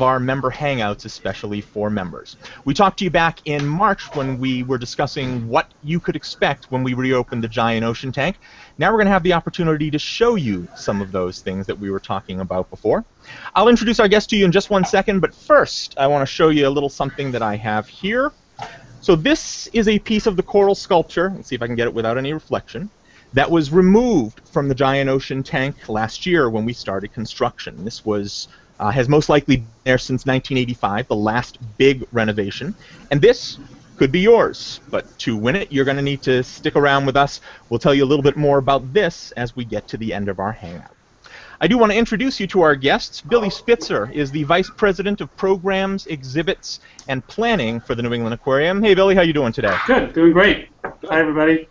of our member hangouts, especially for members. We talked to you back in March when we were discussing what you could expect when we reopened the giant ocean tank. Now we're going to have the opportunity to show you some of those things that we were talking about before. I'll introduce our guest to you in just one second, but first I want to show you a little something that I have here. So this is a piece of the coral sculpture. Let's see if I can get it without any reflection that was removed from the giant ocean tank last year when we started construction. This was uh, has most likely been there since 1985, the last big renovation. And this could be yours, but to win it, you're going to need to stick around with us. We'll tell you a little bit more about this as we get to the end of our hangout. I do want to introduce you to our guests. Billy Spitzer is the Vice President of Programs, Exhibits, and Planning for the New England Aquarium. Hey, Billy, how you doing today? Good, doing great. Hi, everybody.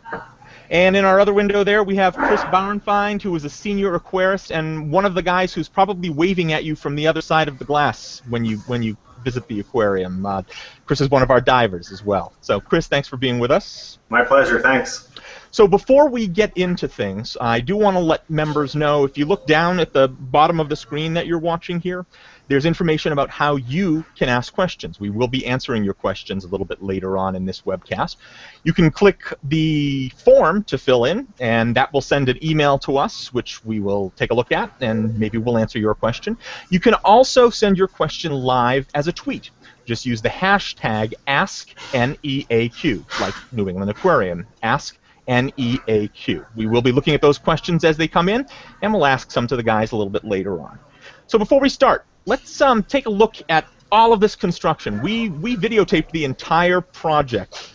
And in our other window there, we have Chris Bauernfeind, who is a senior aquarist and one of the guys who's probably waving at you from the other side of the glass when you when you visit the aquarium. Uh, Chris is one of our divers as well. So, Chris, thanks for being with us. My pleasure. Thanks. So before we get into things, I do want to let members know if you look down at the bottom of the screen that you're watching here, there's information about how you can ask questions. We will be answering your questions a little bit later on in this webcast. You can click the form to fill in, and that will send an email to us, which we will take a look at, and maybe we'll answer your question. You can also send your question live as a tweet. Just use the hashtag AskNEAQ, like New England Aquarium. Ask NEAQ. We will be looking at those questions as they come in, and we'll ask some to the guys a little bit later on. So before we start, let's um, take a look at all of this construction. We, we videotaped the entire project,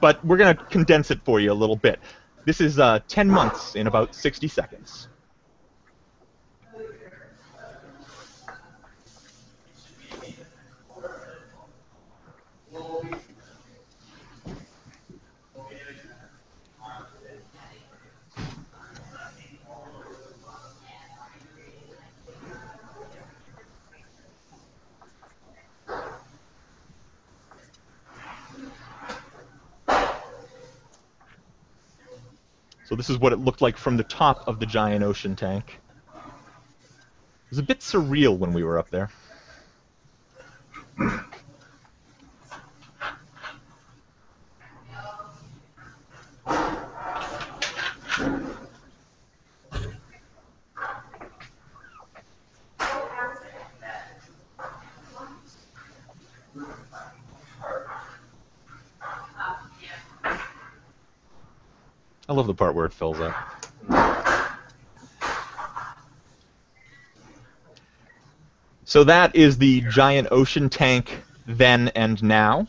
but we're going to condense it for you a little bit. This is uh, 10 months in about 60 seconds. So this is what it looked like from the top of the giant ocean tank. It was a bit surreal when we were up there. I love the part where it fills up. So that is the giant ocean tank then and now.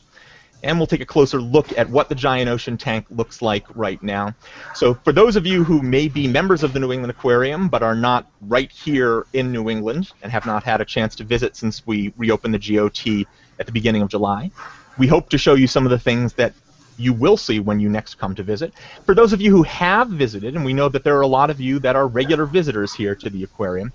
And we'll take a closer look at what the giant ocean tank looks like right now. So for those of you who may be members of the New England Aquarium but are not right here in New England and have not had a chance to visit since we reopened the GOT at the beginning of July, we hope to show you some of the things that you will see when you next come to visit. For those of you who have visited, and we know that there are a lot of you that are regular visitors here to the aquarium,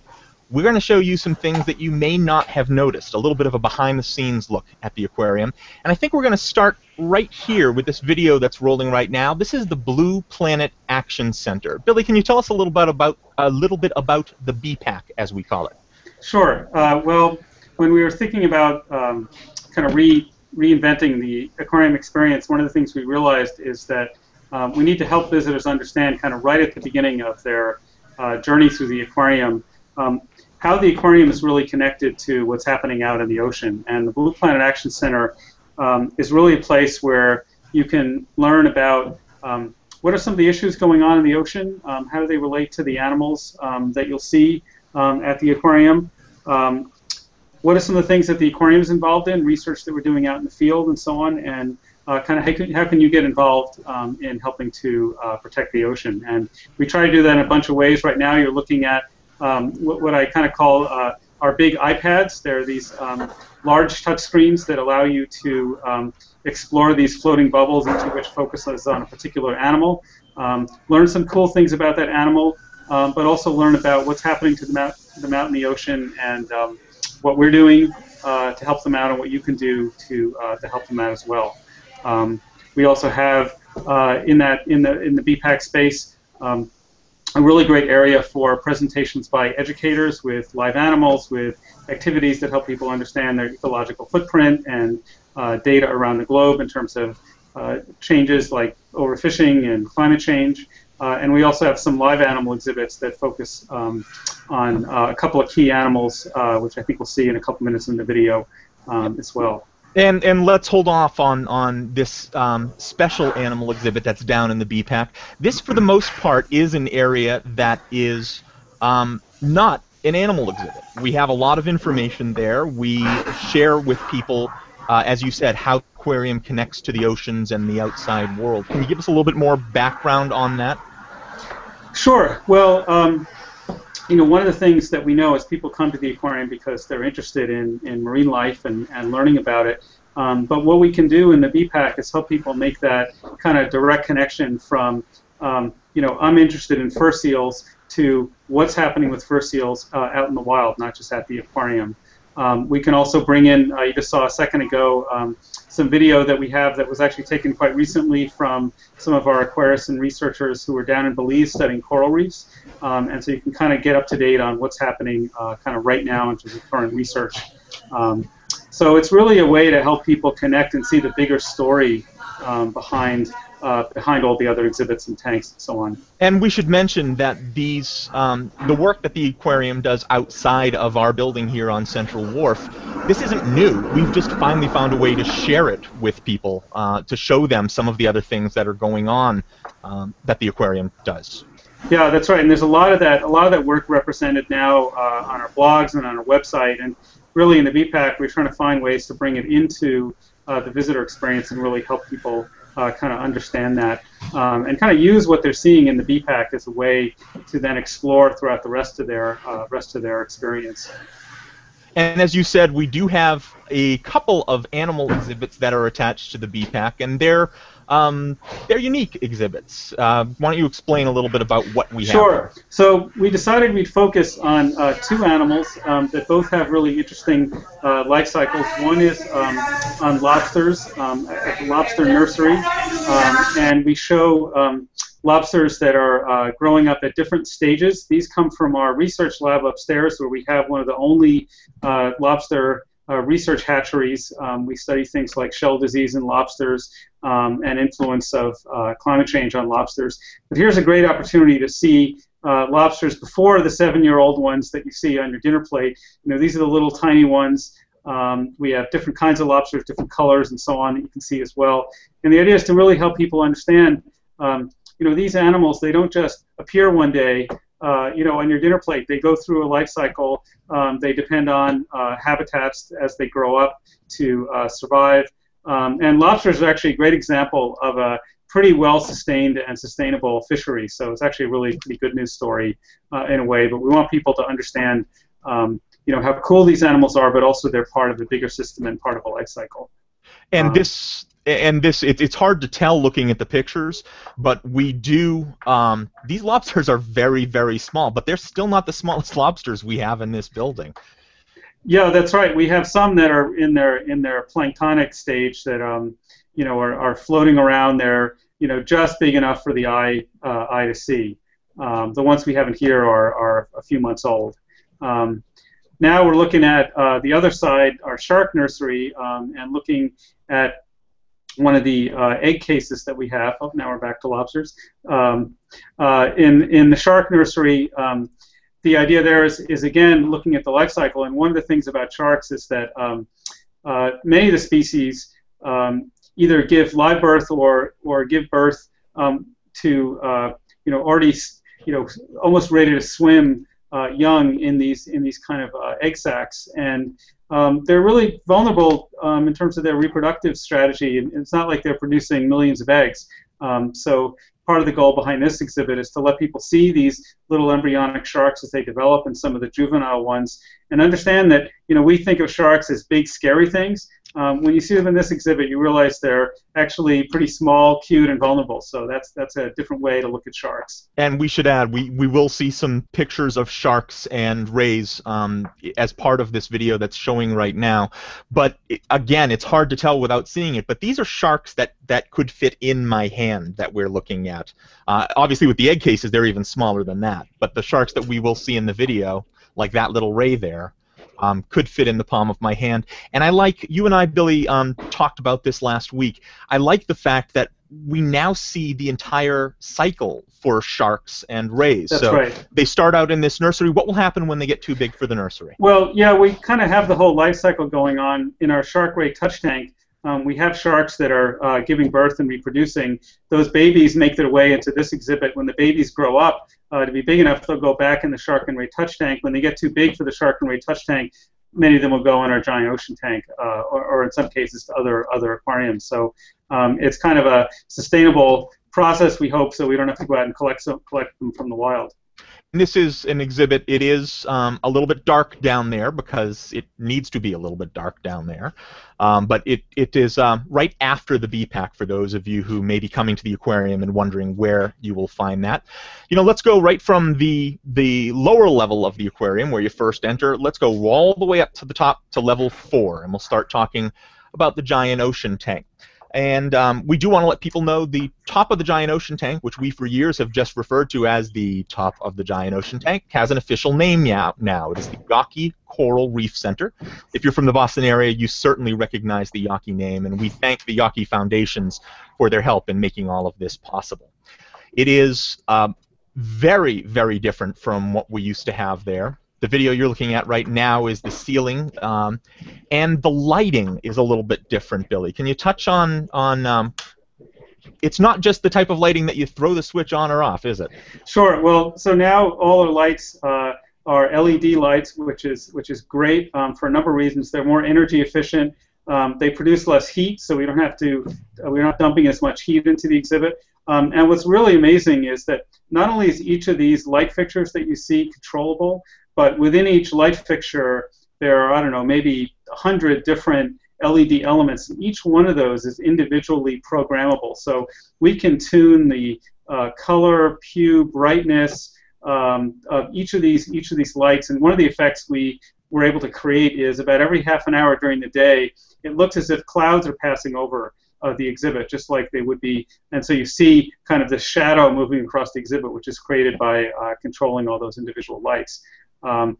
we're going to show you some things that you may not have noticed, a little bit of a behind-the-scenes look at the aquarium. And I think we're going to start right here with this video that's rolling right now. This is the Blue Planet Action Center. Billy, can you tell us a little bit about a little bit about the BPAC, as we call it? Sure. Uh, well, when we were thinking about um, kind of re reinventing the aquarium experience, one of the things we realized is that um, we need to help visitors understand kind of right at the beginning of their uh, journey through the aquarium um, how the aquarium is really connected to what's happening out in the ocean. And the Blue Planet Action Center um, is really a place where you can learn about um, what are some of the issues going on in the ocean, um, how do they relate to the animals um, that you'll see at the aquarium, what are some of the things that the aquarium is involved in, research that we're doing out in the field, and so on, and uh, kind of how can, how can you get involved um, in helping to uh, protect the ocean? And we try to do that in a bunch of ways. Right now, you're looking at um, what, what, I kind of call uh, our big iPads. They're these um, large touch screens that allow you to um, explore these floating bubbles, each of which focuses on a particular animal. Um, learn some cool things about that animal, um, but also learn about what's happening to the, out, them out in the ocean and what we're doing uh, to help them out and what you can do to, uh, to help them out as well. Um, we also have uh, in that in the in the BPAC space um, a really great area for presentations by educators with live animals, with activities that help people understand their ecological footprint and uh, data around the globe in terms of uh, changes like overfishing and climate change. Uh, and we also have some live animal exhibits that focus um, on uh, a couple of key animals, uh, which I think we'll see in a couple minutes in the video um, as well. And and let's hold off on on this um, special animal exhibit that's down in the BPAC. This, for the most part, is an area that is um, not an animal exhibit. We have a lot of information there. We share with people, uh, as you said, how aquarium connects to the oceans and the outside world. Can you give us a little bit more background on that? Sure. Well, um, you know, one of the things that we know is people come to the aquarium because they're interested in, in marine life and, and learning about it. Um, but what we can do in the BPAC is help people make that kind of direct connection from, um, you know, I'm interested in fur seals to what's happening with fur seals uh, out in the wild, not just at the aquarium. Um, we can also bring in, uh, you just saw a second ago, um, some video that we have that was actually taken quite recently from some of our aquarists and researchers who were down in Belize studying coral reefs. Um, and so you can kind of get up to date on what's happening uh, kind of right now in terms of current research. Um, so it's really a way to help people connect and see the bigger story um, behind uh, behind all the other exhibits and tanks and so on. And we should mention that these, um, the work that the aquarium does outside of our building here on Central Wharf, this isn't new. We've just finally found a way to share it with people, uh, to show them some of the other things that are going on um, that the aquarium does. Yeah, that's right. And there's a lot of that, a lot of that work represented now uh, on our blogs and on our website. And really, in the BPAC, we're trying to find ways to bring it into uh, the visitor experience and really help people uh, kind of understand that um, and kind of use what they're seeing in the BPAC as a way to then explore throughout the rest of their uh, rest of their experience. And as you said, we do have a couple of animal exhibits that are attached to the BPAC, and they're um, they're unique exhibits. Uh, why don't you explain a little bit about what we sure. have? Sure. So we decided we'd focus on uh, two animals um, that both have really interesting uh, life cycles. One is um, on lobsters um, at the lobster nursery, um, and we show um, lobsters that are uh, growing up at different stages. These come from our research lab upstairs, where we have one of the only uh, lobster uh, research hatcheries. Um, we study things like shell disease in lobsters um, and influence of uh, climate change on lobsters. But here's a great opportunity to see uh, lobsters before the seven-year-old ones that you see on your dinner plate. You know, these are the little tiny ones. Um, we have different kinds of lobsters, different colors, and so on that you can see as well. And the idea is to really help people understand, um, you know, these animals, they don't just appear one day uh, you know, on your dinner plate. They go through a life cycle. Um, they depend on uh, habitats as they grow up to uh, survive. Um, and lobsters are actually a great example of a pretty well-sustained and sustainable fishery. So it's actually a really pretty good news story uh, in a way. But we want people to understand, um, you know, how cool these animals are, but also they're part of a bigger system and part of a life cycle. And um, this and this it, it's hard to tell looking at the pictures but we do um, these lobsters are very very small but they're still not the smallest lobsters we have in this building. Yeah that's right. We have some that are in their in their planktonic stage that um, you know are, are floating around there you know just big enough for the eye uh, eye to see. Um, the ones we have in here are, are a few months old. Um, now we're looking at uh, the other side, our shark nursery, um, and looking at one of the uh, egg cases that we have. Oh, now we're back to lobsters. Um, uh, in in the shark nursery, um, the idea there is is again looking at the life cycle. And one of the things about sharks is that um, uh, many of the species um, either give live birth or or give birth um, to uh, you know already you know almost ready to swim uh, young in these in these kind of uh, egg sacs and um, they're really vulnerable um, in terms of their reproductive strategy. It's not like they're producing millions of eggs. Um, so part of the goal behind this exhibit is to let people see these little embryonic sharks as they develop and some of the juvenile ones and understand that you know we think of sharks as big scary things um, when you see them in this exhibit, you realize they're actually pretty small, cute, and vulnerable. So that's that's a different way to look at sharks. And we should add, we, we will see some pictures of sharks and rays um, as part of this video that's showing right now. But again, it's hard to tell without seeing it. But these are sharks that, that could fit in my hand that we're looking at. Uh, obviously, with the egg cases, they're even smaller than that. But the sharks that we will see in the video, like that little ray there, um, could fit in the palm of my hand. And I like, you and I, Billy, um, talked about this last week. I like the fact that we now see the entire cycle for sharks and rays. That's so right. they start out in this nursery. What will happen when they get too big for the nursery? Well, yeah, we kind of have the whole life cycle going on in our shark ray touch tank. Um, we have sharks that are uh, giving birth and reproducing. Those babies make their way into this exhibit. When the babies grow up uh, to be big enough, they'll go back in the shark and ray touch tank. When they get too big for the shark and ray touch tank, many of them will go in our giant ocean tank, uh, or, or, in some cases to other other aquariums. So um, it's kind of a sustainable process, we hope, so we don't have to go out and collect collect them from the wild. This is an exhibit. It is um, a little bit dark down there because it needs to be a little bit dark down there. Um, but it, it is um, right after the BPAC for those of you who may be coming to the aquarium and wondering where you will find that. You know, let's go right from the, the lower level of the aquarium where you first enter. Let's go all the way up to the top to level 4, and we'll start talking about the giant ocean tank. And um, we do want to let people know the top of the giant ocean tank, which we for years have just referred to as the top of the giant ocean tank, has an official name now. It is the Yawkey Coral Reef Center. If you're from the Boston area, you certainly recognize the Yawkey name, and we thank the Yawkey Foundations for their help in making all of this possible. It is um, very, very different from what we used to have there the video you're looking at right now is the ceiling, um, and the lighting is a little bit different. Billy, can you touch on on? Um, it's not just the type of lighting that you throw the switch on or off, is it? Sure. Well, so now all our lights uh, are LED lights, which is which is great um, for a number of reasons. They're more energy efficient. Um, they produce less heat, so we don't have to. Uh, we're not dumping as much heat into the exhibit. Um, and what's really amazing is that not only is each of these light fixtures that you see controllable, but within each light fixture, there are, I don't know, maybe 100 different LED elements. And each one of those is individually programmable. So we can tune the uh, color, hue, brightness um, of each of these each of these lights. And one of the effects we were able to create is about every half an hour during the day, it looks as if clouds are passing over uh, the exhibit, just like they would be. And so you see kind of the shadow moving across the exhibit, which is created by uh, controlling all those individual lights. Um,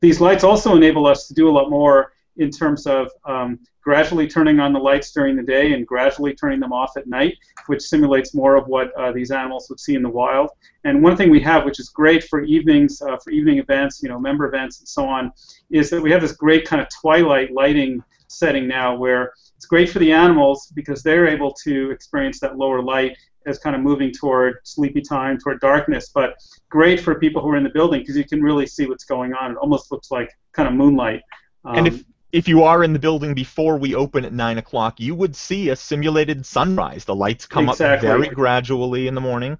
these lights also enable us to do a lot more in terms of um, gradually turning on the lights during the day and gradually turning them off at night, which simulates more of what uh, these animals would see in the wild. And one thing we have, which is great for evenings, uh, for evening events, you know, member events and so on, is that we have this great kind of twilight lighting setting now where it's great for the animals because they're able to experience that lower light as kind of moving toward sleepy time, toward darkness, but great for people who are in the building because you can really see what's going on. It almost looks like kind of moonlight. Um, and if um, if you are in the building before we open at nine o'clock, you would see a simulated sunrise. The lights come exactly. up very gradually in the morning,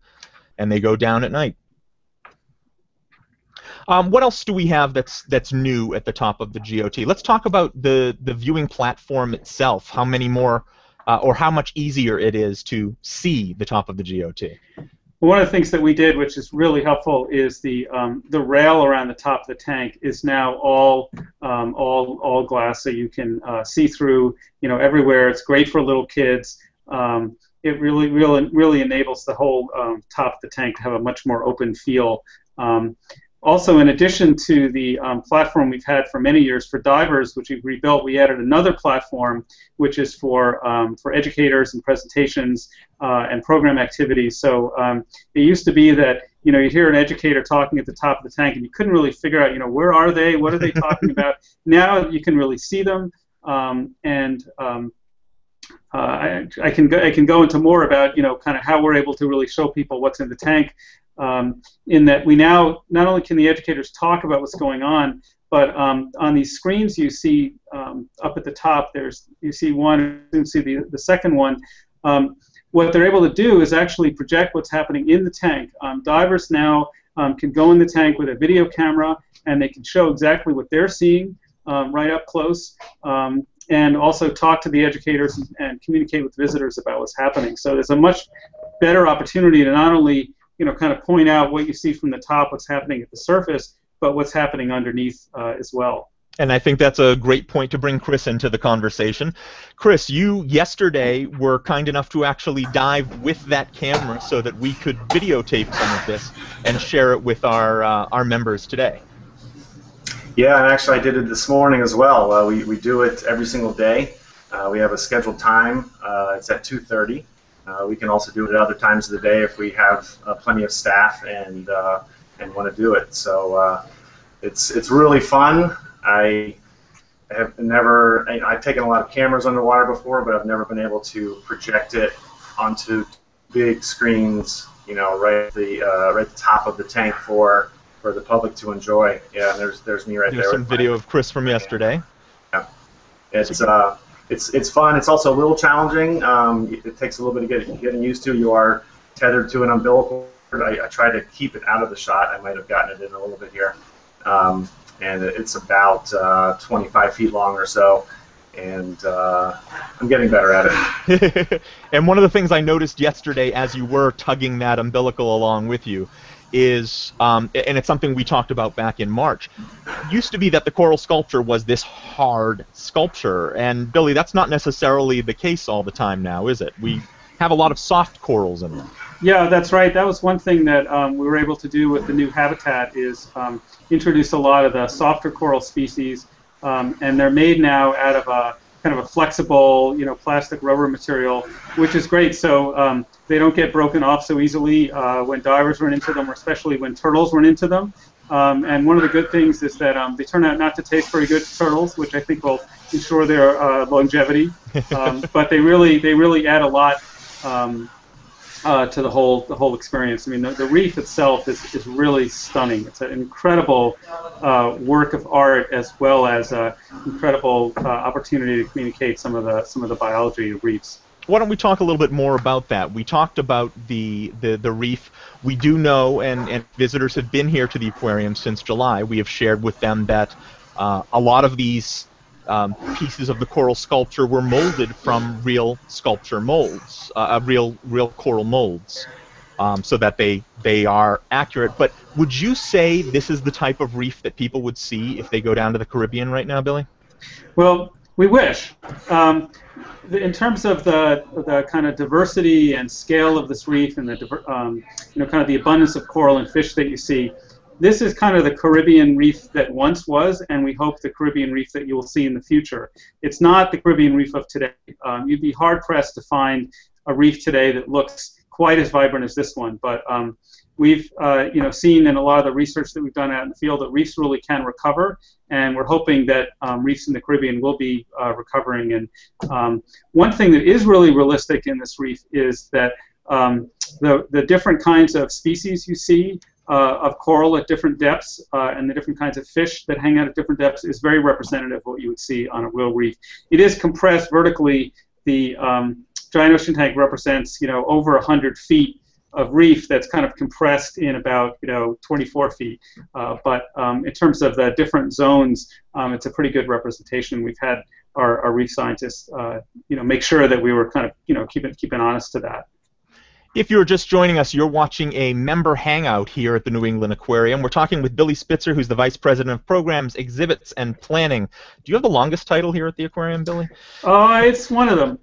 and they go down at night. Um, what else do we have that's that's new at the top of the GOT? Let's talk about the the viewing platform itself. How many more uh, or how much easier it is to see the top of the GOT. One of the things that we did, which is really helpful, is the um, the rail around the top of the tank is now all um, all all glass, so you can uh, see through, you know, everywhere. It's great for little kids. Um, it really, really, really enables the whole um, top of the tank to have a much more open feel. Um, also, in addition to the um, platform we've had for many years for divers, which we've rebuilt, we added another platform, which is for um, for educators and presentations uh, and program activities. So um, it used to be that you know you hear an educator talking at the top of the tank, and you couldn't really figure out you know where are they, what are they talking about. Now you can really see them, um, and um, uh, I, I, can go, I can go into more about you know kind of how we're able to really show people what's in the tank um, in that we now not only can the educators talk about what's going on, but um, on these screens you see um, up at the top, there's you see one, you see the, the second one. Um, what they're able to do is actually project what's happening in the tank. Um, divers now can go in the tank with a video camera and they can show exactly what they're seeing right up close. and also talk to the educators and communicate with visitors about what's happening. So there's a much better opportunity to not only you know kind of point out what you see from the top, what's happening at the surface, but what's happening underneath uh, as well. And I think that's a great point to bring Chris into the conversation. Chris, you yesterday were kind enough to actually dive with that camera so that we could videotape some of this and share it with our uh, our members today. Yeah, and actually I did it this morning as well. Uh, we, we do it every single day. Uh, we have a scheduled time. Uh, it's at 2.30. Uh, we can also do it at other times of the day if we have uh, plenty of staff and uh, and want to do it. So it's it's really fun. I have never I, I've taken a lot of cameras underwater before, but I've never been able to project it onto big screens. You know, right at the right at the top of the tank for for the public to enjoy. Yeah, there's there's me right There's there. There's some video of Chris from yesterday. Yeah, it's uh, it's it's fun. It's also a little challenging. Um, it takes a little bit of getting getting used to. You are tethered to an umbilical cord. I, I try to keep it out of the shot. I might have gotten it in a little bit here, um, and it's about uh, 25 feet long or so. And uh, I'm getting better at it. and one of the things I noticed yesterday as you were tugging that umbilical along with you is, um, and it's something we talked about back in March, used to be that the coral sculpture was this hard sculpture, and Billy, that's not necessarily the case all the time now, is it? We have a lot of soft corals in them. Yeah, that's right. That was one thing that um, we were able to do with the new habitat is um, introduce a lot of the softer coral species, um, and they're made now out of a kind of a flexible, you know, plastic rubber material, which is great. So um, they don't get broken off so easily uh, when divers run into them, or especially when turtles run into them. Um, and one of the good things is that um, they turn out not to taste very good to turtles, which I think will ensure their uh, longevity. Um, but they really, they really add a lot um, uh, to the whole the whole experience. I mean, the, the reef itself is, is really stunning. It's an incredible uh, work of art as well as an incredible uh, opportunity to communicate some of the some of the biology of reefs. Why don't we talk a little bit more about that? We talked about the the, the reef. We do know, and, and visitors have been here to the aquarium since July. We have shared with them that uh, a lot of these um, pieces of the coral sculpture were molded from real sculpture molds, uh, uh, real real coral molds, um, so that they they are accurate. But would you say this is the type of reef that people would see if they go down to the Caribbean right now, Billy? Well, we wish. Um, in terms of the the kind of diversity and scale of this reef and the um, you know kind of the abundance of coral and fish that you see, this is kind of the Caribbean reef that once was, and we hope the Caribbean reef that you will see in the future. It's not the Caribbean reef of today. Um, you'd be hard pressed to find a reef today that looks quite as vibrant as this one, but um, we've uh, you know seen in a lot of the research that we've done out in the field that reefs really can recover, and we're hoping that um, reefs in the Caribbean will be uh, recovering. And um, one thing that is really realistic in this reef is that um, the the different kinds of species you see uh, of coral at different depths uh, and the different kinds of fish that hang out at different depths is very representative of what you would see on a real reef. It is compressed vertically. The um, giant ocean tank represents, you know, over 100 feet of reef that's kind of compressed in about, you know, 24 feet. Uh, but um, in terms of the different zones, um, it's a pretty good representation. We've had our, our reef scientists, uh, you know, make sure that we were kind of, you know, keeping keeping honest to that. If you're just joining us, you're watching a member hangout here at the New England Aquarium. We're talking with Billy Spitzer, who's the Vice President of Programs, Exhibits, and Planning. Do you have the longest title here at the aquarium, Billy? Oh, uh, it's one of them.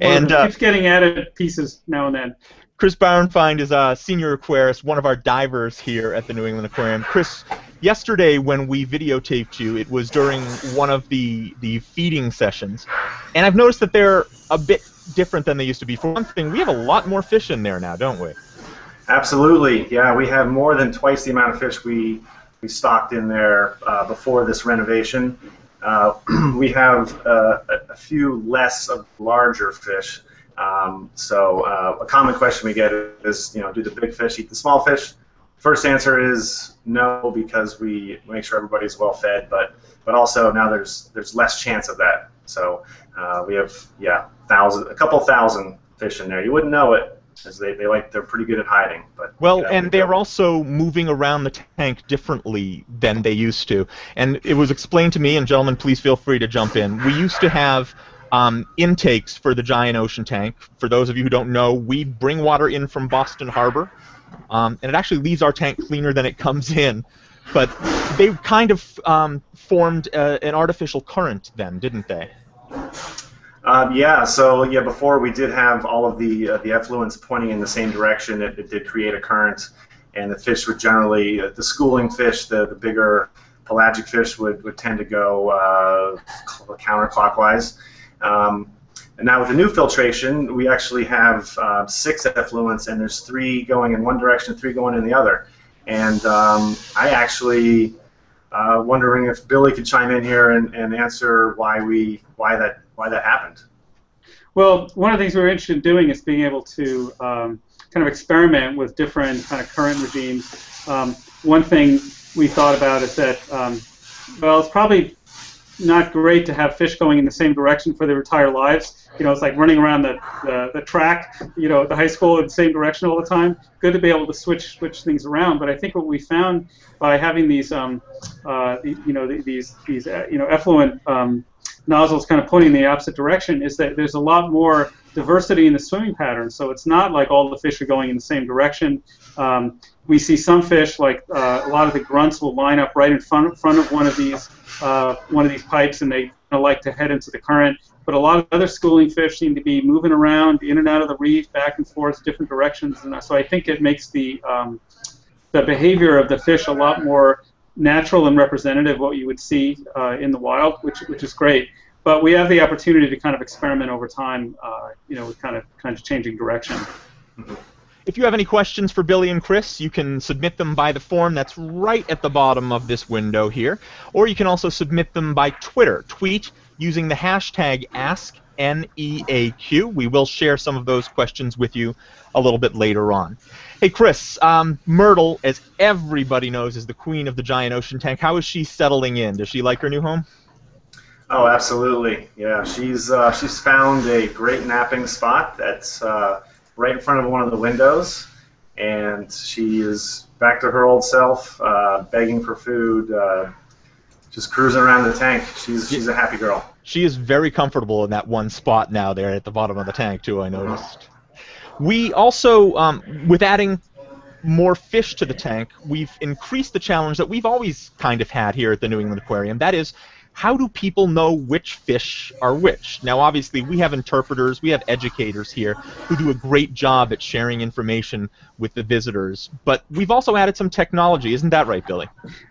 And. Uh, keeps getting added pieces now and then. Chris Bauernfeind is a senior aquarist, one of our divers here at the New England Aquarium. Chris, yesterday when we videotaped you, it was during one of the the feeding sessions, and I've noticed that they're a bit different than they used to be. For one thing, we have a lot more fish in there now, don't we? Absolutely. Yeah, we have more than twice the amount of fish we we stocked in there uh, before this renovation. Uh, we have uh, a, few less of larger fish. Um, so uh, a common question we get is, you know, do the big fish eat the small fish? First answer is no, because we make sure everybody's well fed. But but also now there's there's less chance of that. So uh, we have yeah thousand a couple thousand fish in there. You wouldn't know it as they, they like they're pretty good at hiding. But well, and they're also moving around the tank differently than they used to. And it was explained to me, and gentlemen, please feel free to jump in. We used to have um, intakes for the giant ocean tank. For those of you who don't know, we bring water in from Boston Harbor, um, and it actually leaves our tank cleaner than it comes in. But they kind of um, formed uh, an artificial current then, didn't they? Um, yeah, so yeah, before we did have all of the uh, the effluents pointing in the same direction. It, it, did create a current, and the fish would generally uh, the schooling fish, the the bigger pelagic fish would, would tend to go uh, counterclockwise. Um, and now with the new filtration, we actually have uh, six effluents, and there's three going in one direction, three going in the other. And um, I actually uh, wondering if Billy could chime in here and, and answer why we why that why that happened. Well, one of the things we were interested in doing is being able to um, kind of experiment with different kind of current regimes. Um, one thing we thought about is that um, well, it's probably not great to have fish going in the same direction for their entire lives. You know, it's like running around the, the, the track, you know, at the high school in the same direction all the time. Good to be able to switch switch things around. But I think what we found by having these, um, uh, you know, these these uh, you know effluent um, nozzles kind of pointing in the opposite direction is that there's a lot more diversity in the swimming pattern. So it's not like all the fish are going in the same direction. Um, we see some fish, like uh, a lot of the grunts, will line up right in front, front of one of these uh, one of these pipes, and they like to head into the current. But a lot of other schooling fish seem to be moving around in and out of the reef, back and forth, different directions, and so I think it makes the um, the behavior of the fish a lot more natural and representative of what you would see uh, in the wild, which which is great. But we have the opportunity to kind of experiment over time, uh, you know, with kind of kind of changing direction. Mm-hmm. If you have any questions for Billy and Chris, you can submit them by the form that's right at the bottom of this window here, or you can also submit them by Twitter. Tweet using the hashtag AskNEAQ. We will share some of those questions with you a little bit later on. Hey, Chris, um, Myrtle, as everybody knows, is the queen of the giant ocean tank. How is she settling in? Does she like her new home? Oh, absolutely. Yeah, she's uh, she's found a great napping spot that's uh, right in front of one of the windows, and she is back to her old self, uh, begging for food, uh, just cruising around the tank. She's she's a happy girl. She is very comfortable in that one spot now there at the bottom of the tank too. I noticed. We also, um, with adding more fish to the tank, we've increased the challenge that we've always kind of had here at the New England Aquarium. That is how do people know which fish are which? Now, obviously, we have interpreters, we have educators here who do a great job at sharing information with the visitors, but we've also added some technology. Isn't that right, Billy?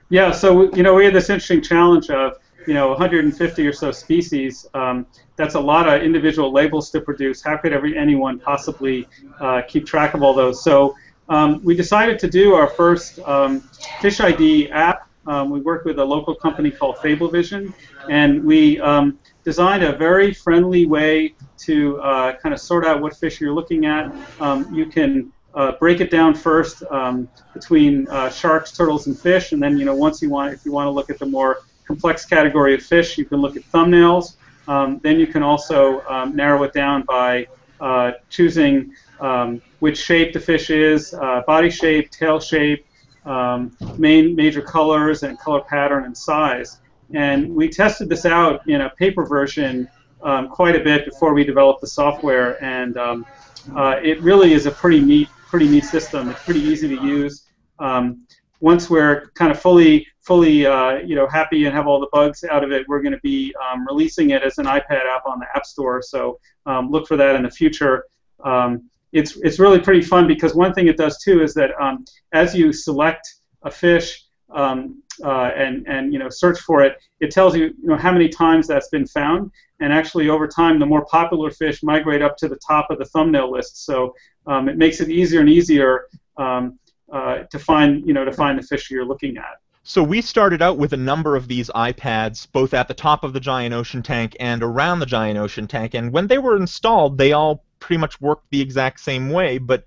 Yeah, so, you know, we had this interesting challenge of, you know, 150 or so species. Um, that's a lot of individual labels to produce. How could every anyone possibly uh, keep track of all those? So um, we decided to do our first um, Fish ID app um, we work with a local company called Fablevision, and we um, designed a very friendly way to uh, kind of sort out what fish you're looking at. Um, you can uh, break it down first um, between uh, sharks, turtles, and fish, and then you know once you want, if you want to look at the more complex category of fish, you can look at thumbnails. Um, then you can also um, narrow it down by uh, choosing which shape the fish is, uh, body shape, tail shape, um, main major colors and color pattern and size. And we tested this out in a paper version um, quite a bit before we developed the software, and um, uh, it really is a pretty neat, pretty neat system. It's pretty easy to use. Um, once we're kind of fully, fully, uh, you know, happy and have all the bugs out of it, we're going to be um, releasing it as an iPad app on the App Store. So um, look for that in the future. Um, it's it's really pretty fun because one thing it does too is that um, as you select a fish um, uh, and and you know search for it, it tells you you know how many times that's been found, and actually over time the more popular fish migrate up to the top of the thumbnail list. So um, it makes it easier and easier um, uh, to find you know to find the fish you're looking at. So we started out with a number of these iPads, both at the top of the giant ocean tank and around the giant ocean tank. And when they were installed, they all pretty much work the exact same way, but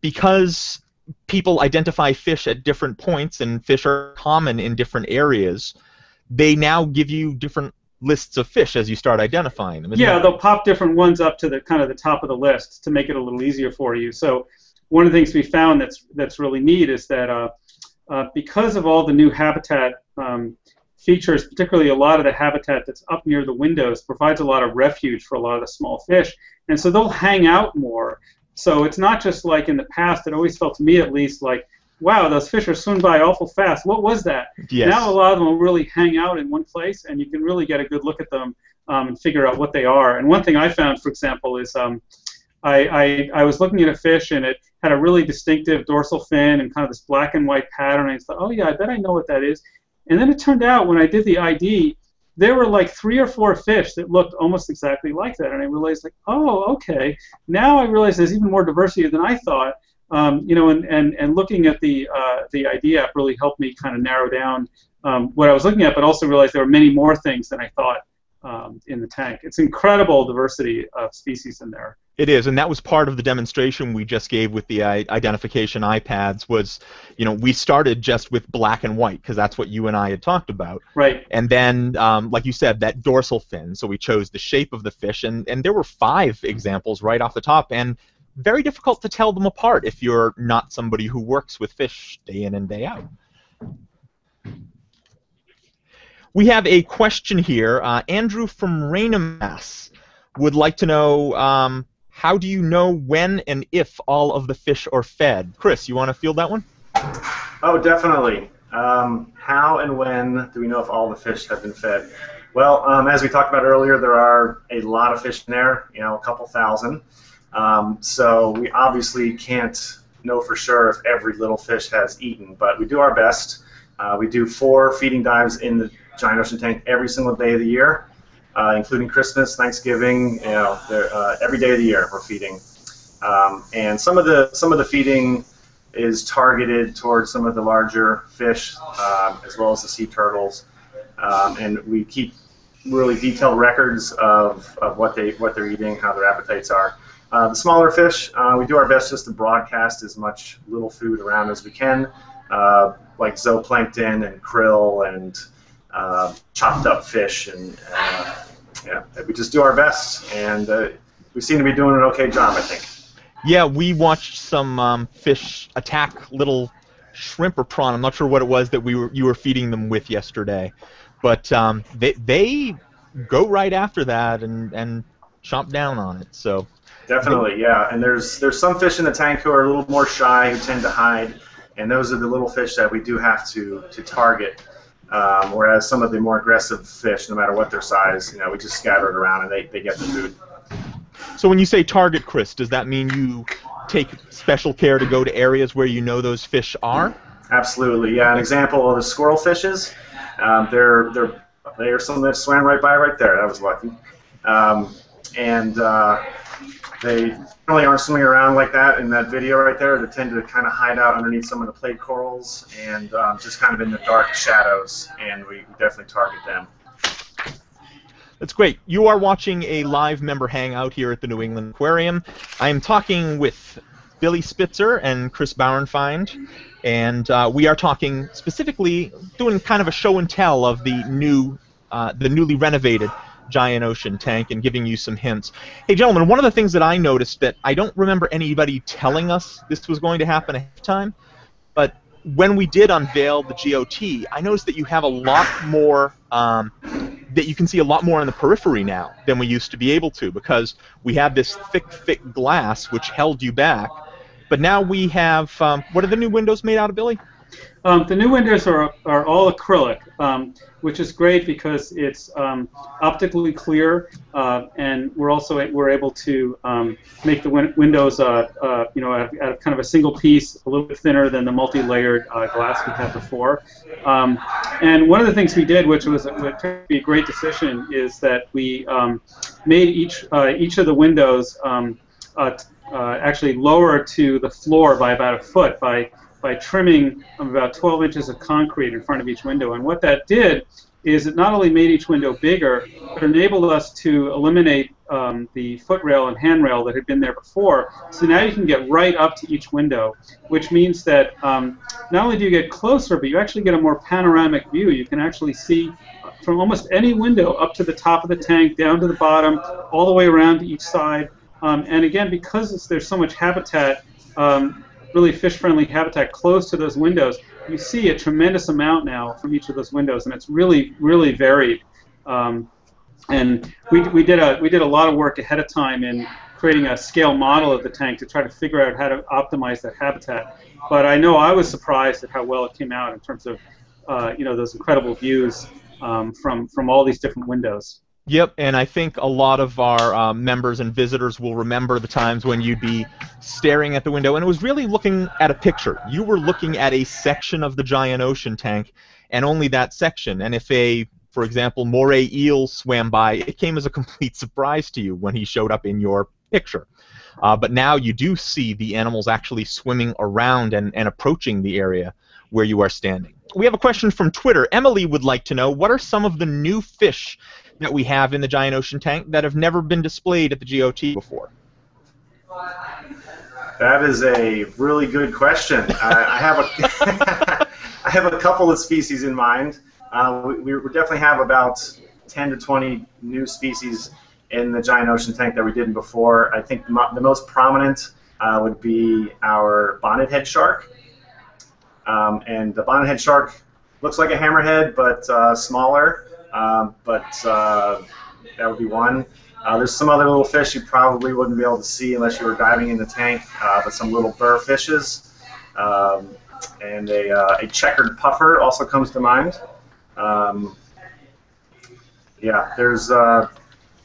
because people identify fish at different points and fish are common in different areas, they now give you different lists of fish as you start identifying them. Yeah, it? they'll pop different ones up to the kind of the top of the list to make it a little easier for you. So one of the things we found that's that's really neat is that uh, uh, because of all the new habitat um, features, particularly a lot of the habitat that's up near the windows provides a lot of refuge for a lot of the small fish, and so they'll hang out more. So it's not just like in the past. It always felt to me, at least, like wow, those fish are swimming by awful fast. What was that? yes. Now a lot of them will really hang out in one place, and you can really get a good look at them um, and figure out what they are. And one thing I found, for example, is um, I, I, I was looking at a fish and it had a really distinctive dorsal fin and kind of this black and white pattern. And I thought, oh yeah, I bet I know what that is. And then it turned out when I did the ID, there were like three or four fish that looked almost exactly like that. And I realized, like, oh, okay. Now I realize there's even more diversity than I thought. Um, you know, and, and, and looking at the uh, the ID app really helped me kind of narrow down um, what I was looking at, but also realized there were many more things than I thought um, in the tank. It's incredible diversity of species in there. It is, and that was part of the demonstration we just gave with the I- identification iPads. Was you know we started just with black and white because that's what you and I had talked about, Right. and then um, like you said that dorsal fin. So we chose the shape of the fish, and and there were five examples right off the top, and very difficult to tell them apart if you're not somebody who works with fish day in and day out. We have a question here. Uh, Andrew from Raynham, Mass. would like to know um, how do you know when and if all of the fish are fed? Chris, you want to field that one? Oh, definitely. Um, how and when do we know if all the fish have been fed? Well, um, as we talked about earlier, there are a lot of fish in there, you know, a couple thousand. Um, so we obviously can't know for sure if every little fish has eaten, but we do our best. Uh, we do four feeding dives in the giant ocean tank every single day of the year, uh, including Christmas, Thanksgiving. You know, uh, every day of the year we're feeding. Um, and some of the some of the feeding is targeted towards some of the larger fish, um, as well as the sea turtles. Um, and we keep really detailed records of, of what they what they're eating, how their appetites are. Uh, the smaller fish, uh, we do our best just to broadcast as much little food around as we can, uh, like zooplankton and krill and uh, chopped up fish, and uh, yeah, we just do our best, and uh, we seem to be doing an okay job, I think. Yeah, we watched some um, fish attack little shrimp or prawn. I'm not sure what it was that we were you were feeding them with yesterday, but um, they they go right after that and and chomp down on it. So Definitely, yeah. And there's there's some fish in the tank who are a little more shy, who tend to hide, and those are the little fish that we do have to to target. Um, whereas some of the more aggressive fish, no matter what their size, you know, we just scatter it around and they, they get the food. so when you say target, Chris, does that mean you take special care to go to areas where you know those fish are? Absolutely, yeah. An example of the squirrel fishes, um, they're they're they are some that swam right by right there. That was lucky. Um, and uh, they really aren't swimming around like that in that video right there. They tend to kind of hide out underneath some of the plate corals and um, just kind of in the dark shadows. And we definitely target them. That's great. You are watching a live member hangout here at the New England Aquarium. I am talking with Billy Spitzer and Chris Bauernfeind, and uh, we are talking specifically, doing kind of a show and tell of the new, uh, the newly renovated Giant Ocean tank, and giving you some hints. Hey, gentlemen, one of the things that I noticed that I don't remember anybody telling us this was going to happen ahead of time, but when we did unveil the GOT, I noticed that you have a lot more. Um, that you can see a lot more on the periphery now than we used to be able to because we had this thick, thick glass which held you back. But now we have um, what are the new windows made out of, Billy? Um, the new windows are, are all acrylic, um, which is great because it's um, optically clear, uh, and we're also we're able to um, make the win- windows, uh, uh, you know, out of, kind of a single piece, a little bit thinner than the multi-layered uh, glass we had before. Um, and one of the things we did, which was to be a great decision, is that we um, made each uh, each of the windows uh, actually lower to the floor by about a foot by by trimming about 12 inches of concrete in front of each window. And what that did is it not only made each window bigger, but enabled us to eliminate um, the footrail and handrail that had been there before. So now you can get right up to each window, which means that um, not only do you get closer, but you actually get a more panoramic view. You can actually see from almost any window up to the top of the tank, down to the bottom, all the way around to each side. Um, and again, because there's so much habitat, um, really fish-friendly habitat close to those windows, you see a tremendous amount now from each of those windows, and it's really, really varied. Um, and we, we did a we did a lot of work ahead of time in creating a scale model of the tank to try to figure out how to optimize that habitat. But I know I was surprised at how well it came out in terms of uh, you know those incredible views um, from from all these different windows. Yep, and I think a lot of our uh, members and visitors will remember the times when you'd be staring at the window and it was really looking at a picture. You were looking at a section of the giant ocean tank and only that section. And if a, for example, moray eel swam by, it came as a complete surprise to you when he showed up in your picture. Uh, but now you do see the animals actually swimming around and, and approaching the area where you are standing. We have a question from Twitter. Emily would like to know what are some of the new fish that we have in the giant ocean tank that have never been displayed at the GOT before? That is a really good question. I, I have a I have a couple of species in mind. Uh, we, we definitely have about 10 to 20 new species in the giant ocean tank that we didn't before. I think the, most prominent uh, would be our bonnet head shark. Um, and the bonnet head shark looks like a hammerhead, but uh, smaller. Um, but uh, that would be one. Uh, there's some other little fish you probably wouldn't be able to see unless you were diving in the tank, uh, but some little burr fishes. Um, and a, uh, a checkered puffer also comes to mind. Um, yeah, there's uh,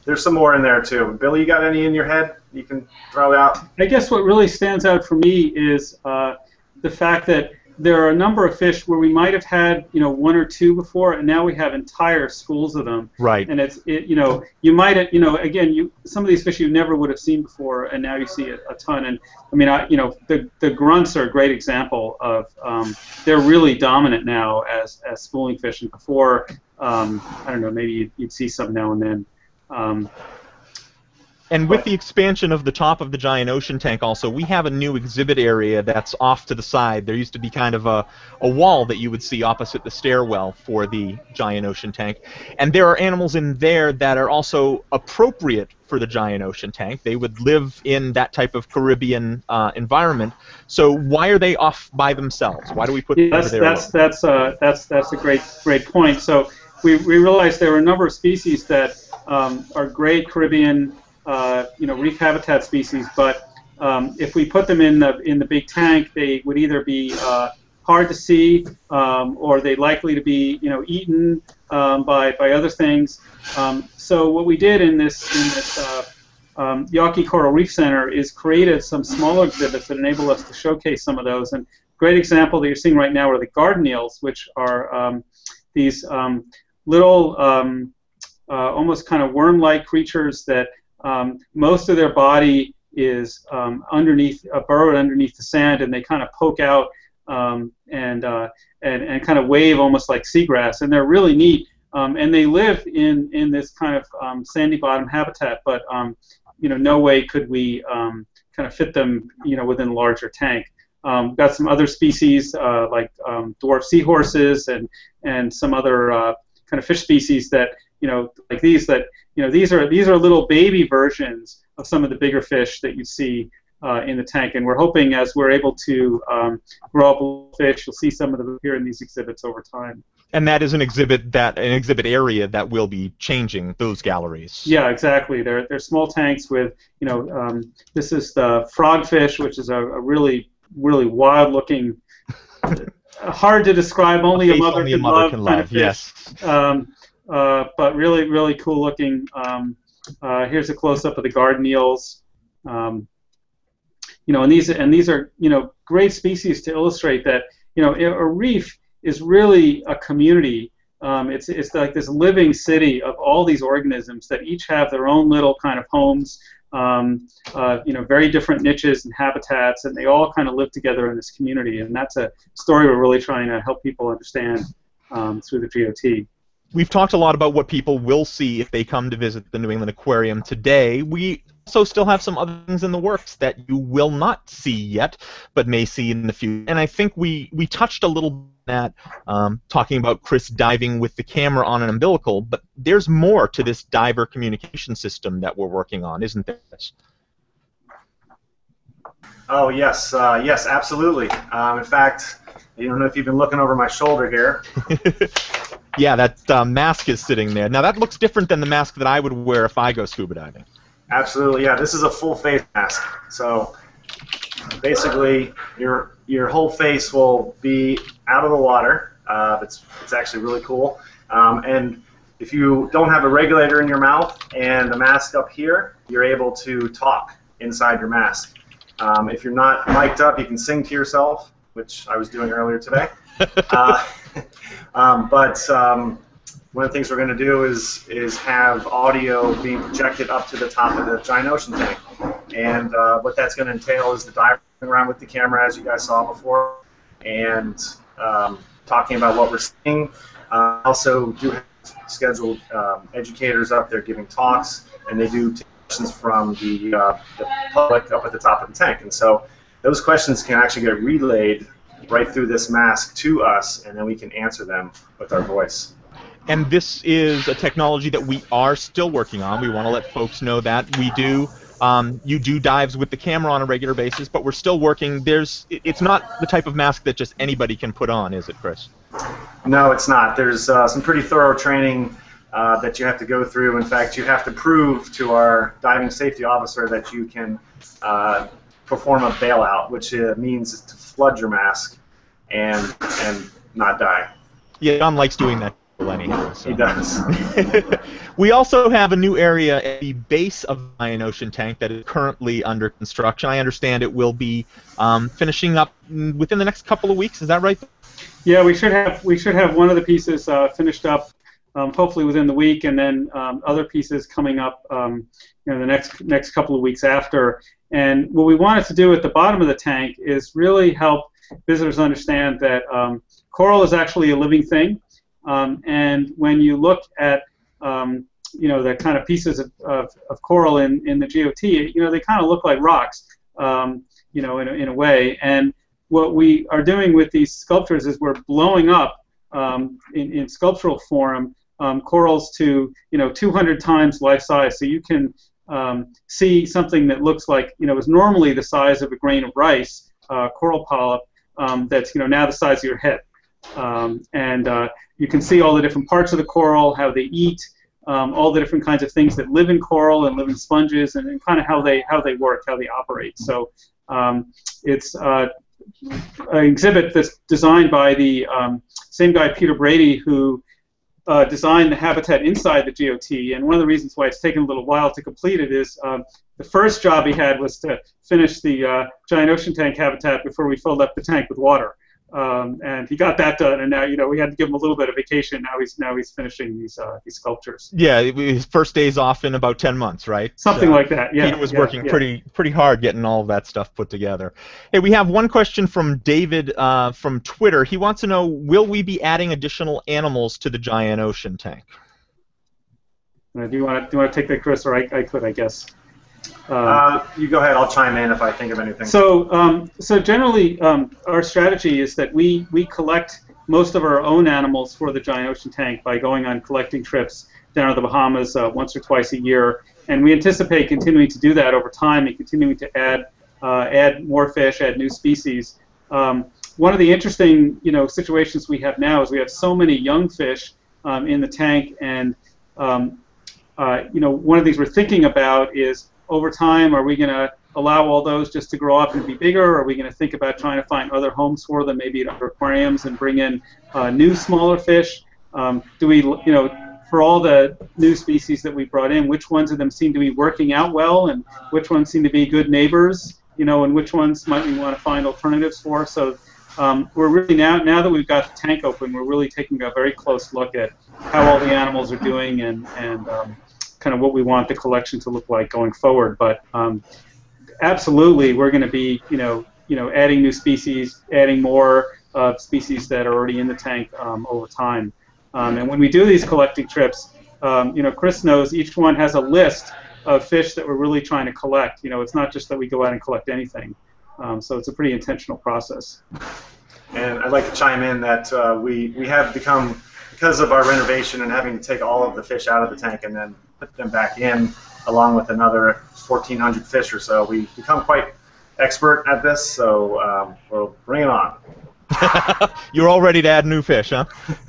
there's some more in there too. Billy, you got any in your head you can throw out? I guess what really stands out for me is uh, the fact that there are a number of fish where we might have had you know one or two before, and now we have entire schools of them. Right. And it's it, you know you might you know again you some of these fish you never would have seen before, and now you see a, a ton. And I mean I you know the the grunts are a great example of um, they're really dominant now as as schooling fish, and before um, I don't know maybe you'd, you'd see some now and then. Um, and with the expansion of the top of the giant ocean tank also, we have a new exhibit area that's off to the side. There used to be kind of a, a wall that you would see opposite the stairwell for the giant ocean tank. And there are animals in there that are also appropriate for the giant ocean tank. They would live in that type of Caribbean uh, environment. So why are they off by themselves? Why do we put yeah, them that's, there? That's, that's, uh, that's, that's a great, great point. So we, we realized there were a number of species that um, are great Caribbean uh, you know, reef habitat species, but um, if we put them in the in the big tank, they would either be uh, hard to see um, or they likely to be you know eaten um, by by other things. Um, so what we did in this in this uh, um, Coral Reef Center is created some smaller exhibits that enable us to showcase some of those. And great example that you're seeing right now are the garden eels, which are um, these little uh, almost kind of worm-like creatures that um, most of their body is um, underneath, uh, burrowed underneath the sand, and they kind of poke out um, and, uh, and and kind of wave almost like seagrass, and they're really neat. Um, and they live in in this kind of um, sandy bottom habitat, but um, you know, no way could we kind of fit them, you know, within a larger tank. Um, got some other species uh, like dwarf seahorses and and some other uh, kind of fish species that you know like these that you know, these are these are little baby versions of some of the bigger fish that you see uh, in the tank, and we're hoping as we're able to um, grow up fish, you'll see some of them here in these exhibits over time. And that is an exhibit that an exhibit area that will be changing those galleries. Yeah, exactly. They're they're small tanks with you know um, this is the frogfish, which is a, a really really wild looking. hard to describe. Only a, a mother, only can, a mother love can love. Kind of yes. Um, uh, but really, really cool looking. Um, uh, here's a close up of the garden eels. Um, you know, and these and these are you know great species to illustrate that you know a reef is really a community. Um, it's it's like this living city of all these organisms that each have their own little kind of homes. Um, uh, you know, very different niches and habitats, and they all kind of live together in this community. And that's a story we're really trying to help people understand um, through the GOT we've talked a lot about what people will see if they come to visit the New England Aquarium today. We also still have some other things in the works that you will not see yet, but may see in the future. And I think we we touched a little at um, talking about Chris diving with the camera on an umbilical, but there's more to this diver communication system that we're working on, isn't there? Oh yes, uh, yes, absolutely. Um, in fact, I don't know if you've been looking over my shoulder here. yeah, that uh, mask is sitting there. Now that looks different than the mask that I would wear if I go scuba diving. Absolutely, yeah. This is a full face mask. So basically, your your whole face will be out of the water. Uh, it's it's actually really cool. Um, and if you don't have a regulator in your mouth and a mask up here, you're able to talk inside your mask. Um, if you're not mic'd up, you can sing to yourself, which I was doing earlier today. uh, um, but um, one of the things we're going to do is is have audio being projected up to the top of the giant ocean tank. And uh, what that's going to entail is the diver around with the camera, as you guys saw before, and um, talking about what we're seeing. Uh, also, do have scheduled um, educators up there giving talks, and they do questions from the, uh, the public up at the top of the tank. And so those questions can actually get relayed right through this mask to us, and then we can answer them with our voice and this is a technology that we are still working on. We want to let folks know that we do. Um, you do dives with the camera on a regular basis, but we're still working. There's, it's not the type of mask that just anybody can put on, is it, Chris? No, it's not. There's uh, some pretty thorough training uh, that you have to go through. In fact, you have to prove to our diving safety officer that you can uh, perform a bailout, which uh, means to flood your mask and and not die. Yeah, John likes doing that anyhow. So. He does. we also have a new area at the base of the Giant Ocean Tank that is currently under construction. I understand it will be um, finishing up within the next couple of weeks. Is that right? Yeah, we should have we should have one of the pieces uh, finished up, um, hopefully within the week, and then um, other pieces coming up, um, you know, the next next couple of weeks after. And what we wanted to do at the bottom of the tank is really help visitors understand that um, coral is actually a living thing. Um, and when you look at um, you know the kind of pieces of, of, of, coral in, in the GOT, you know they kind of look like rocks, you know, in a, in a way. And what we are doing with these sculptures is we're blowing up um, in, in sculptural form um, corals to you know 200 times life size, so you can um, see something that looks like you know is normally the size of a grain of rice, uh, coral polyp, that's you know now the size of your head. Um, and uh, you can see all the different parts of the coral, how they eat, um, all the different kinds of things that live in coral and live in sponges, and, and kind of how they how they work, how they operate. So um, it's uh, an exhibit that's designed by the um, same guy, Peter Brady, who uh, designed the habitat inside the GOT. And one of the reasons why it's taken a little while to complete it is um, the first job he had was to finish the uh, giant ocean tank habitat before we filled up the tank with water. Um, and he got that done, and now you know we had to give him a little bit of vacation. Now he's now he's finishing these uh, these sculptures. Yeah, his first days off in about ten months, right? Something so like that. Yeah, he was yeah, working yeah. pretty pretty hard getting all of that stuff put together. Hey, we have one question from David uh, from Twitter. He wants to know: Will we be adding additional animals to the giant ocean tank? Uh, do you want to do you want to take that, Chris, or I, I could, I guess. Um, uh, you go ahead. I'll chime in if I think of anything. So, um, so generally, um, our strategy is that we we collect most of our own animals for the giant ocean tank by going on collecting trips down to the Bahamas uh, once or twice a year, and we anticipate continuing to do that over time and continuing to add uh, add more fish, add new species. Um, one of the interesting you know situations we have now is we have so many young fish um, in the tank, and um, uh, you know one of the things we're thinking about is over time, are we going to allow all those just to grow up and be bigger? Are we going to think about trying to find other homes for them, maybe at other aquariums, and bring in uh, new smaller fish? Um, do we, you know, for all the new species that we brought in, which ones of them seem to be working out well, and which ones seem to be good neighbors? You know, and which ones might we want to find alternatives for? So um, we're really now now that we've got the tank open, we're really taking a very close look at how all the animals are doing and and um, kind of what we want the collection to look like going forward. But um, absolutely, we're going to be, you know, you know, adding new species, adding more uh, species that are already in the tank um, over time. Um, and when we do these collecting trips, um, you know, Chris knows each one has a list of fish that we're really trying to collect. You know, it's not just that we go out and collect anything. Um, so it's a pretty intentional process. And I'd like to chime in that uh, we, we have become, because of our renovation and having to take all of the fish out of the tank and then put them back in, along with another 1,400 fish or so, we've become quite expert at this, so um, we'll bring it on. You're all ready to add new fish, huh?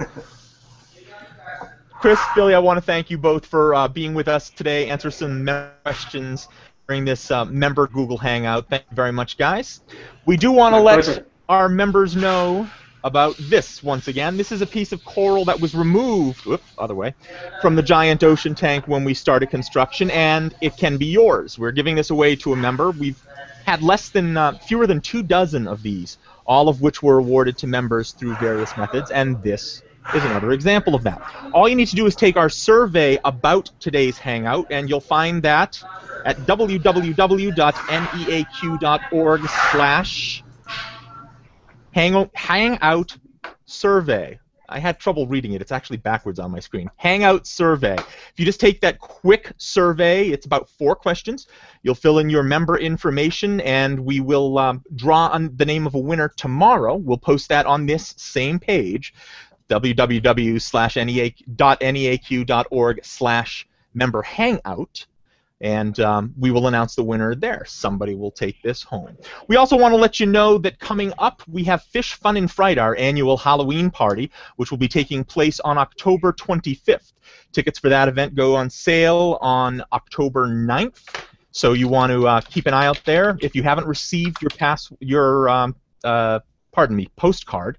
Chris, Billy, I want to thank you both for uh, being with us today, answer some questions during this uh, member Google Hangout. Thank you very much, guys. We do want to let pleasure. our members know about this once again. This is a piece of coral that was removed, whoop, other way, from the giant ocean tank when we started construction, and it can be yours. We're giving this away to a member. We've had less than, uh, fewer than two dozen of these, all of which were awarded to members through various methods, and this is another example of that. All you need to do is take our survey about today's Hangout, and you'll find that at www.neaq.org slash hang- hangout survey. I had trouble reading it. It's actually backwards on my screen. Hangout survey. If you just take that quick survey, it's about four questions. You'll fill in your member information, and we will um, draw on the name of a winner tomorrow. We'll post that on this same page, www.neaq.org slash member hangout and um, we will announce the winner there. Somebody will take this home. We also want to let you know that coming up, we have Fish Fun and Fright, our annual Halloween party, which will be taking place on October 25th. Tickets for that event go on sale on October 9th. So you want to uh, keep an eye out there. If you haven't received your pass, your um, uh, pardon me, postcard,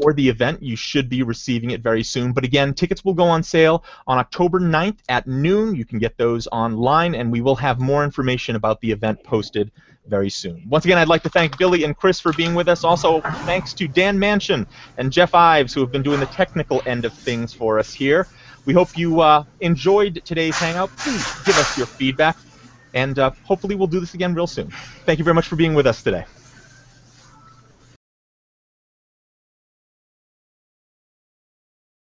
for the event. You should be receiving it very soon. But again, tickets will go on sale on October 9th at noon. You can get those online, and we will have more information about the event posted very soon. Once again, I'd like to thank Billy and Chris for being with us. Also, thanks to Dan Manchin and Jeff Ives, who have been doing the technical end of things for us here. We hope you uh, enjoyed today's Hangout. Please give us your feedback, and uh, hopefully we'll do this again real soon. Thank you very much for being with us today.